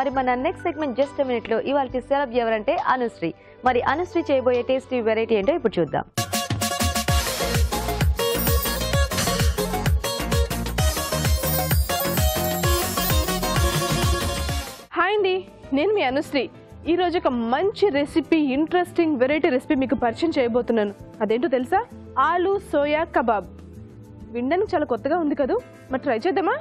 మరి మన next segment just మినిట్లో ఇవాళ సెలబ్ ఎవరంటే అనుశ్రీ. మరి అనుశ్రీ చేయబోయే టేస్టీ వెరైటీ ఏంటో ఇప్పుడు చూద్దాం. హాయ్ అండి నేను మీ అనుశ్రీ. ఈ రోజు ఒక మంచి రెసిపీ ఇంట్రెస్టింగ్ వెరైటీ రెసిపీ మీకు పరిచయం చేయబోతున్నాను. అదేంటో తెలుసా? ఆలు సోయా కబాబ్. వినడానికి చాలా కొత్తగా ఉంది కదూ? మరి ట్రై చేద్దామా?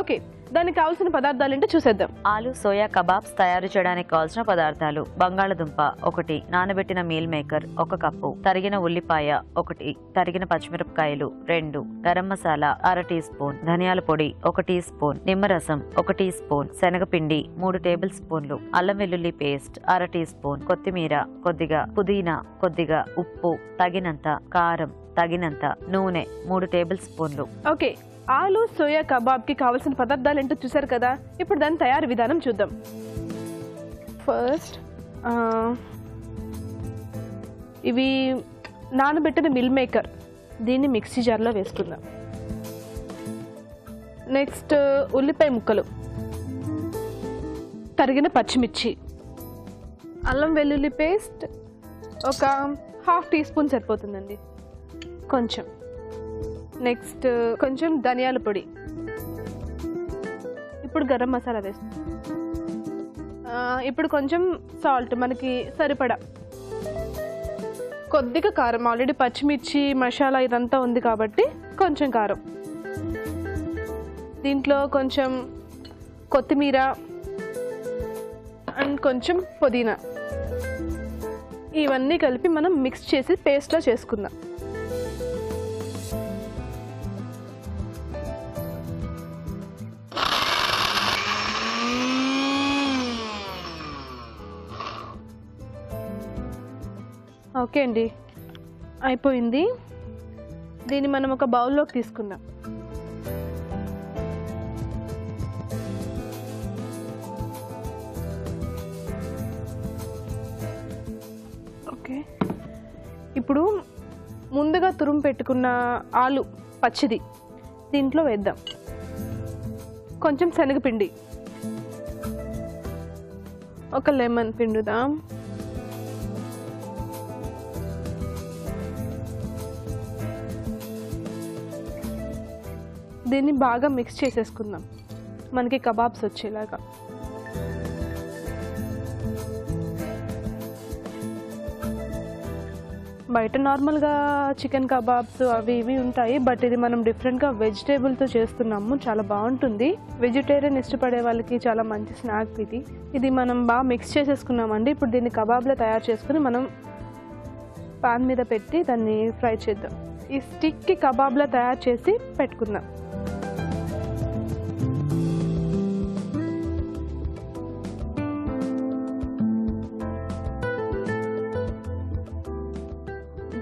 ఓకే దానికి కావాల్సిన పదార్థాలు ఏంటో చూసేద్దాం. ఆలు సోయా కబాబ్స్ తయారు చేయడానికి కావాల్సిన పదార్థాలు. బంగాళదుంప ఒకటి నానబెట్టిన మీల్ మేకర్ ఒక కప్పు తరిగిన ఉల్లిపాయ ఒకటి తరిగిన పచ్చిమిరపకాయలు రెండు గరం మసాలా అర టీ స్పూన్ ధనియాల పొడి ఒక టీ స్పూన్ నిమ్మరసం ఒక టీ స్పూన్ శనగపిండి మూడు టేబుల్ స్పూన్లు అల్లం వెల్లుల్లి పేస్ట్ అర టీ స్పూన్ కొత్తిమీర కొద్దిగా పుదీనా కొద్దిగా ఉప్పు తగినంత కారం తగినంత నూనె మూడు టేబుల్ స్పూన్లు. ఓకే. ఆలు సోయా కబాబ్కి కావాల్సిన పదార్థాలు ఏంటో చూసారు కదా? ఇప్పుడు దాని తయారు విధానం చూద్దాం. ఫస్ట్ ఇవి నానబెట్టిన మిల్ మేకర్ దీన్ని మిక్సీ జార్లో వేసుకుందాం. నెక్స్ట్ ఉల్లిపాయ ముక్కలు. తరిగిన పచ్చిమిర్చి. అల్లం వెల్లుల్లి పేస్ట్ ఒక హాఫ్ టీ స్పూన్ సరిపోతుందండి. కొంచెం. నెక్స్ట్ కొంచెం ధనియాల పొడి. ఇప్పుడు గరం మసాలా వేస్తాం ఇప్పుడు కొంచెం సాల్ట్ మనకి సరిపడా. కొద్దిగా కారం ఆల్రెడీ పచ్చిమిర్చి మసాలా ఇదంతా ఉంది కాబట్టి కొంచెం కారం. దీంట్లో కొంచెం కొత్తిమీర అండ్ కొంచెం పుదీనా. ఇవన్నీ కలిపి మనం మిక్స్ చేసి పేస్ట్లా చేసుకుందాం. ఓకే అండి. అయిపోయింది. దీన్ని మనం ఒక బౌల్లోకి తీసుకుందాం. ఓకే. ఇప్పుడు ముందుగా తురుము పెట్టుకున్న ఆలు పచ్చిది దీంట్లో వేద్దాం. కొంచెం శనగపిండి. ఒక లెమన్ పిండుదాం. దీన్ని బాగా మిక్స్ చేసేసుకుందాం. మనకి కబాబ్స్ వచ్చేలాగా. బయట నార్మల్గా చికెన్ కబాబ్స్ అవి ఇవి ఉంటాయి బట్ ఇది మనం డిఫరెంట్గా వెజిటేబుల్తో చేస్తున్నాము. చాలా బాగుంటుంది. వెజిటేరియన్ ఇష్టపడే వాళ్ళకి చాలా మంచి స్నాక్ ఇది. ఇది మనం బాగా మిక్స్ చేసేసుకున్నామండి. ఇప్పుడు దీన్ని కబాబ్లో తయారు చేసుకుని మనం పాన్ మీద పెట్టి దాన్ని ఫ్రై చేద్దాం. ఈ స్టిక్కి కబాబ్లో తయారు చేసి పెట్టుకుందాం.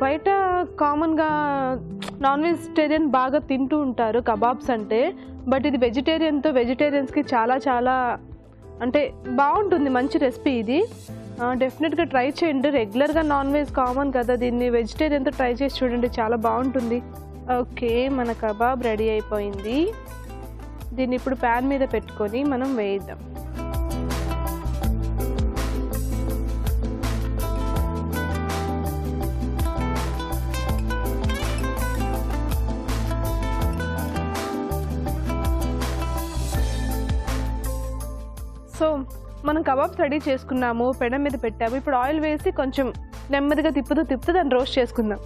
బయట కామన్గా నాన్ వెజిటేరియన్ బాగా తింటూ ఉంటారు కబాబ్స్ అంటే బట్ ఇది వెజిటేరియన్తో వెజిటేరియన్స్కి చాలా చాలా అంటే బాగుంటుంది మంచి రెసిపీ ఇది. డెఫినెట్గా ట్రై చేయండి. రెగ్యులర్గా నాన్ వెజ్ కామన్ కదా దీన్ని వెజిటేరియన్తో ట్రై చేసి చూడండి చాలా బాగుంటుంది. ఓకే మన కబాబ్ రెడీ అయిపోయింది. దీన్ని ఇప్పుడు ప్యాన్ మీద పెట్టుకొని మనం వేయిద్దాం సో మనం కబాబ్స్ రెడీ చేసుకున్నాము పెనం మీద పెట్టాము. ఇప్పుడు ఆయిల్ వేసి కొంచెం నెమ్మదిగా తిప్పుతూ తిప్పుతూ దాన్ని రోస్ట్ చేసుకుందాం.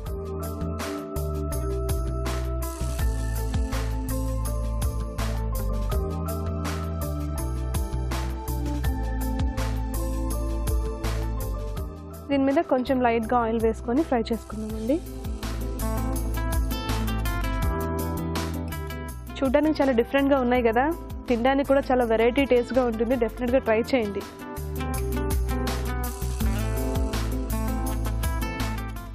దీని మీద కొంచెం లైట్గా ఆయిల్ వేసుకొని ఫ్రై చేసుకుందామండి. చూడడానికి చాలా డిఫరెంట్గా ఉన్నాయి కదా? తినడానికి కూడా చాలా వెరైటీ టేస్ట్గా ఉంటుంది. డెఫినెట్గా ట్రై చేయండి.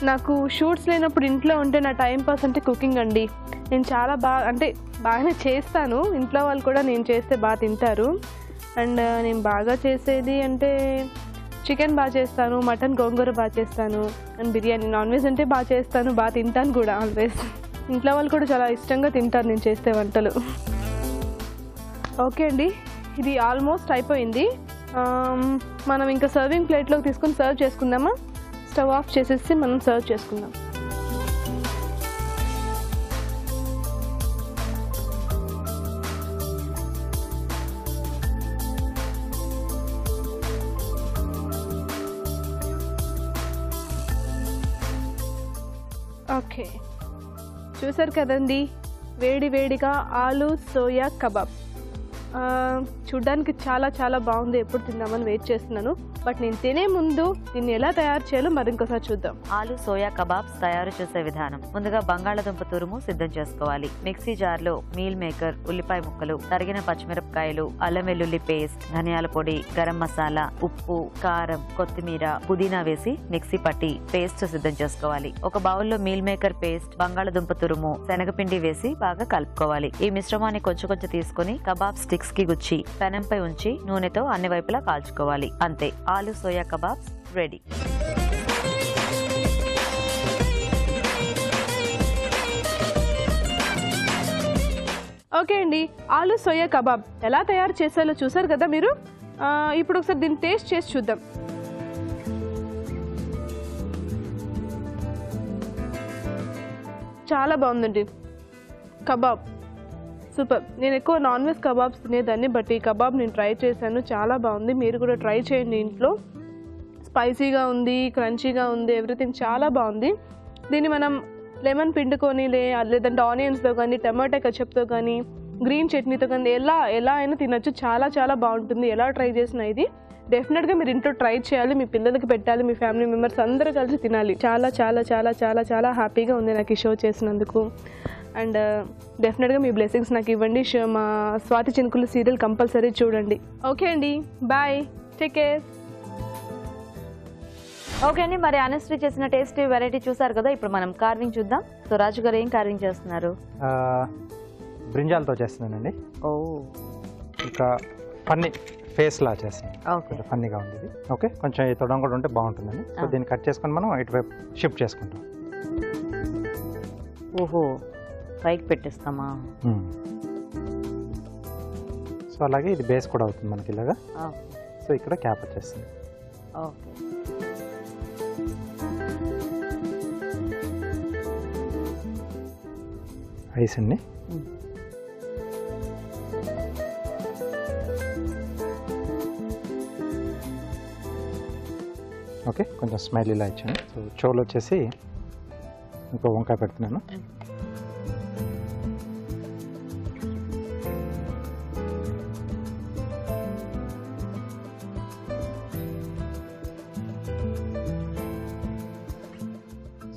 నాకు షూట్స్ లేనప్పుడు ఇంట్లో ఉంటే నా టైం పాస్ అంటే కుకింగ్ అండి. నేను చాలా బాగా అంటే బాగానే చేస్తాను. ఇంట్లో వాళ్ళు కూడా నేను చేస్తే బాగా తింటారు. అండ్ uh, నేను బాగా చేసేది అంటే చికెన్ బాగా చేస్తాను మటన్ గోంగూర బాగా చేస్తాను అండ్ బిర్యానీ నాన్ వెజ్ అంటే బాగా చేస్తాను బాగా తింటాను కూడా ఆల్వేస్ ఇంట్లో వాళ్ళు కూడా చాలా ఇష్టంగా తింటారు నేను చేస్తే వంటలు. ఓకే అండి. ఇది ఆల్మోస్ట్ అయిపోయింది. మనం ఇంకా సర్వింగ్ ప్లేట్లోకి తీసుకుని సర్వ్ చేసుకుందామా? స్టవ్ ఆఫ్ చేసేసి మనం సర్వ్ చేసుకుందాం. ఓకే. చూసారు కదండి? వేడి వేడిగా ఆలు సోయా కబాబ్. 嗯 చూడ్డానికి చాలా చాలా బాగుంది. ఎప్పుడు తిందామని వెయిట్ చేస్తున్నాను. బట్ నేను తినే ముందు దీన్ని ఎలా తయారు చేయాలో మరింకోసారి చూద్దాం. ఆలు సోయా కబాబ్స్ తయారు చేసే విధానం. ముందుగా బంగాళాదుంప తురుము సిద్ధం చేసుకోవాలి. మిక్సీ జార్లో మీల్ మేకర్ ఉల్లిపాయ ముక్కలు తరిగిన పచ్చిమిరపకాయలు అల్లం వెల్లుల్లి పేస్ట్ ధనియాల పొడి గరం మసాలా ఉప్పు కారం కొత్తిమీర పుదీనా వేసి మిక్సీ పట్టి పేస్ట్ సిద్ధం చేసుకోవాలి. ఒక బౌల్లో మీల్ మేకర్ పేస్ట్ బంగాళాదుంప తురుము శనగపిండి వేసి బాగా కలుపుకోవాలి. ఈ మిశ్రమాన్ని కొంచెం కొంచెం తీసుకుని కబాబ్ స్టిక్స్కి గుచ్చి పెనంపై ఉంచి నూనెతో అన్ని వైపులా కాల్చుకోవాలి. అంతే. ఆలు సోయా కబాబ్స్ రెడీ. ఓకే అండి. ఆలు సోయా కబాబ్ ఎలా తయారు చేసాలో చూసారు కదా మీరు? ఇప్పుడు ఒకసారి దీన్ని టేస్ట్ చేసి చూద్దాం. చాలా బాగుందండి. కబాబ్. సూపర్. నేను ఎక్కువ నాన్ వెజ్ కబాబ్స్ తినేదాన్ని బట్ ఈ కబాబ్ నేను ట్రై చేశాను. చాలా బాగుంది. మీరు కూడా ట్రై చేయండి ఇంట్లో. స్పైసీగా ఉంది క్రంచీగా ఉంది ఎవ్రీథింగ్ చాలా బాగుంది. దీన్ని మనం లెమన్ పిండుకొని లే లేదంటే ఆనియన్స్తో కానీ టమాటా కచప్తో కానీ గ్రీన్ చట్నీతో కానీ ఎలా ఎలా అయినా తినొచ్చు. చాలా చాలా బాగుంటుంది. ఎలా ట్రై చేసినా ఇది. డెఫినెట్గా మీరు ఇంట్లో ట్రై చేయాలి. మీ పిల్లలకి పెట్టాలి. మీ ఫ్యామిలీ మెంబర్స్ అందరూ కలిసి తినాలి. చాలా చాలా చాలా చాలా చాలా హ్యాపీగా ఉంది నాకు ఈ షో చేసినందుకు. అండ్ డెఫినెట్గా మీ బ్లెస్సింగ్స్ నాకు ఇవ్వండి. మా స్వాతి చినుకులు సీరియల్ కంపల్సరీ చూడండి. ఓకే అండి. బాయ్. Take care. ఓకే అండి. మరి అనశ్రీ చేసిన టేస్టీ వెరైటీ చూసారు కదా? ఇప్పుడు మనం కార్వింగ్ చూద్దాం. సో రాజు గారు ఏం కార్వింగ్ చేస్తున్నారు? ఆ, బ్రింజాలతో చేస్తున్నానండి. ఓ. ఇంకా ఫన్నీ ఫేస్ లా చేస్తున్నాను ఓకే. కొంచెం ఫన్నీగా ఉంది ఇది ఓకే. కొంచెం ఈ తొడం కూడా ఉంటే బాగుంటుందండి. సో. దీన్ని కట్ చేసుకొని మనం ఇటువైపు షిఫ్ట్ చేసుకుంటాం. ఓహో. పైకి పెట్టేస్తామా. సో అలాగే ఇది బేస్ కూడా అవుతుంది మనకి ఇలాగా. సో ఇక్కడ క్యాప్ వచ్చేస్తుంది. ఓకే. ఐస్ అండి. ఓకే కొంచెం స్మైల్ ఇలా ఇచ్చాను. సో చోలు వచ్చేసి ఇంకో వంకాయ పెడుతున్నాను.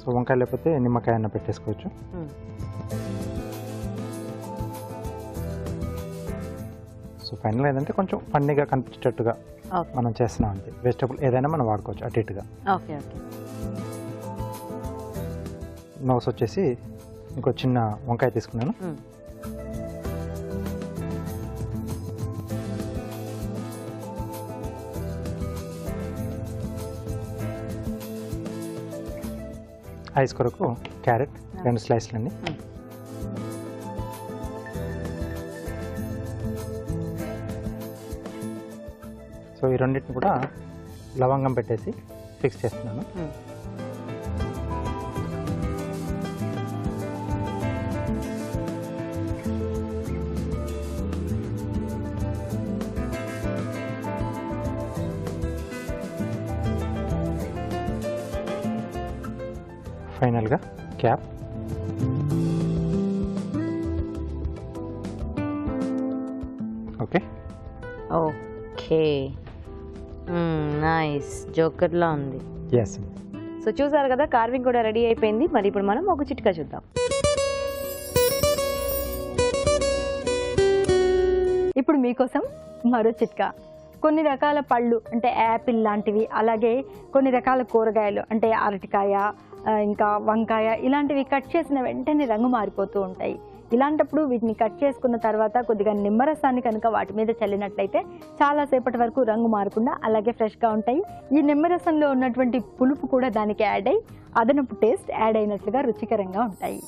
సో వంకాయ లేకపోతే నిమ్మకాయ అన్న పెట్టేసుకోవచ్చు. సో ఫైనల్ ఏంటంటే కొంచెం ఫన్నీగా కనిపించేటట్టుగా మనం చేస్తున్నాం అంతే. వెజిటబుల్ ఏదైనా మనం వాడుకోవచ్చు అటు ఇటుగా. నోస్ వచ్చేసి ఇంకో చిన్న వంకాయ తీసుకున్నాను. ఐస్ కొరకు క్యారెట్ రెండు స్లైస్లు అండి. సో ఈ రెండింటిని కూడా లవంగం పెట్టేసి ఫిక్స్ చేస్తున్నాను. ఫైనల్గా క్యాప్. ఓకే. ఓకే. నైస్. జోకర్లా ఉంది. ఎస్ సో చూసారు కదా కార్వింగ్ కూడా రెడీ అయిపోయింది. మరి ఇప్పుడు మనం ఒక చిట్కా చూద్దాం. ఇప్పుడు మీకోసం మరో చిట్కా. కొన్ని రకాల పళ్ళు అంటే యాపిల్ లాంటివి అలాగే కొన్ని రకాల కూరగాయలు అంటే అరటికాయ ఇంకా వంకాయ ఇలాంటివి కట్ చేసిన వెంటనే రంగు మారిపోతూ ఉంటాయి. ఇలాంటప్పుడు వీటిని కట్ చేసుకున్న తర్వాత కొద్దిగా నిమ్మరసాన్ని కనుక వాటి మీద చల్లినట్లయితే చాలాసేపటి వరకు రంగు మారకుండా అలాగే ఫ్రెష్గా ఉంటాయి. ఈ నిమ్మరసంలో ఉన్నటువంటి పులుపు కూడా దానికి యాడ్ అయ్యి అదనపు టేస్ట్ యాడ్ అయినట్లుగా రుచికరంగా ఉంటాయి.